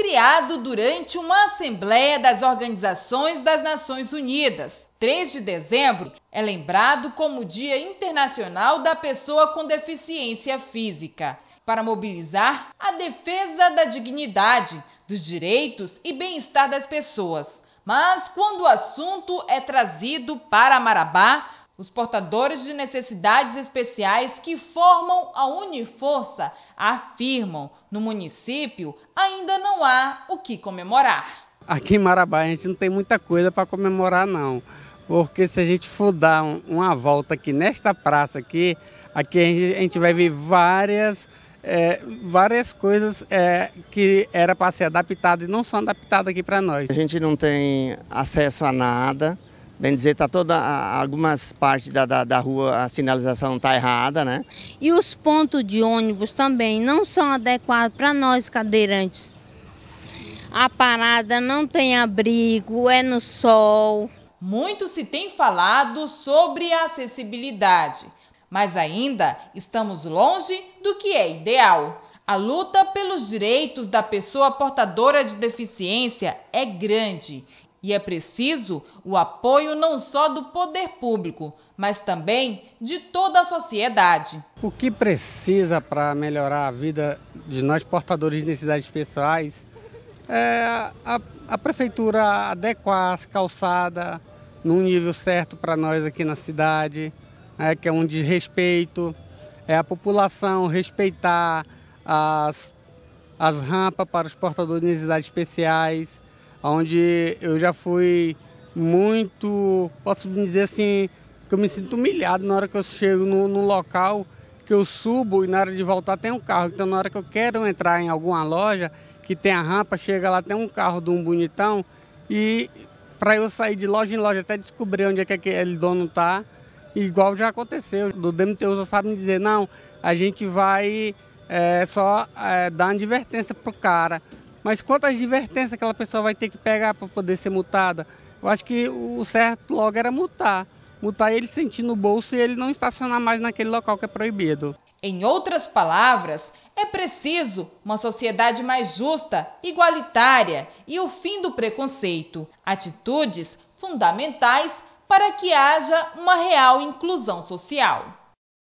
criado durante uma Assembleia das Organizações das Nações Unidas. 3 de dezembro é lembrado como Dia Internacional da Pessoa com Deficiência Física, para mobilizar a defesa da dignidade, dos direitos e bem-estar das pessoas. Mas quando o assunto é trazido para Marabá, os portadores de necessidades especiais que formam a Uniforça afirmam: no município ainda não há o que comemorar. Aqui em Marabá a gente não tem muita coisa para comemorar não, porque se a gente for dar uma volta aqui nesta praça aqui, aqui a gente vai ver várias é, várias coisas é, que era para ser adaptado e não são adaptadas aqui para nós. A gente não tem acesso a nada. Bem dizer, tá toda algumas partes da, da, da rua a sinalização está errada, né? E os pontos de ônibus também não são adequados para nós cadeirantes. A parada não tem abrigo, é no sol. Muito se tem falado sobre a acessibilidade, mas ainda estamos longe do que é ideal. A luta pelos direitos da pessoa portadora de deficiência é grande e é preciso o apoio não só do poder público, mas também de toda a sociedade. O que precisa para melhorar a vida de nós portadores de necessidades pessoais é a, a prefeitura adequar as calçadas num nível certo para nós aqui na cidade, é, que é um desrespeito, é a população respeitar as, as rampas para os portadores de necessidades especiais, onde eu já fui muito, posso dizer assim, que eu me sinto humilhado na hora que eu chego no, no local, que eu subo e na hora de voltar tem um carro. Então na hora que eu quero entrar em alguma loja que tem a rampa, chega lá, tem um carro de um bonitão e para eu sair de loja em loja até descobrir onde é que aquele dono está, igual já aconteceu. Do DMTU só sabe me dizer, não, a gente vai é, só é, dar uma advertência pro cara. Mas quantas advertências aquela pessoa vai ter que pegar para poder ser multada? Eu acho que o certo logo era multar. Multar ele sentir no bolso e ele não estacionar mais naquele local que é proibido. Em outras palavras, é preciso uma sociedade mais justa, igualitária e o fim do preconceito. Atitudes fundamentais para que haja uma real inclusão social.